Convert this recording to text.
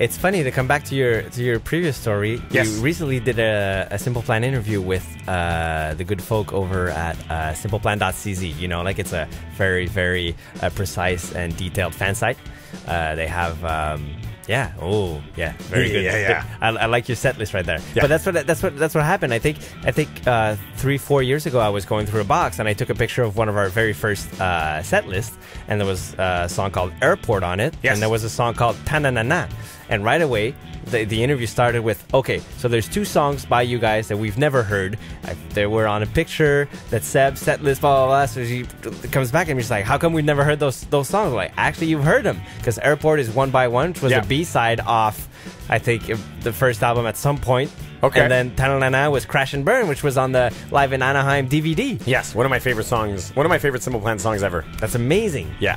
It's funny to come back to your to your previous story. Yes. You recently did a, a Simple Plan interview with uh, the good folk over at uh, simpleplan.cz. You know, like it's a very very uh, precise and detailed fan site. Uh, they have. Um, yeah. Oh, yeah. Very Yeah, good. yeah, yeah. I, I like your set list right there. Yeah. But that's what that's what that's what happened. I think I think uh, three four years ago I was going through a box and I took a picture of one of our very first uh, set list and there was a song called Airport on it Yes. and there was a song called Tananana and right away the, the interview started with okay so there's two songs by you guys that we've never heard I, they were on a picture that Seb set list blah blah blah so she comes back and she's like how come we've never heard those those songs We're like actually you've heard them because Airport is one by one which was Yeah. a B side off I think the first album at some point Okay. and then Tananana was Crash and Burn, which was on the Live in Anaheim DVD. Yes, one of my favorite songs. One of my favorite Simple Plan songs ever. That's amazing. Yeah.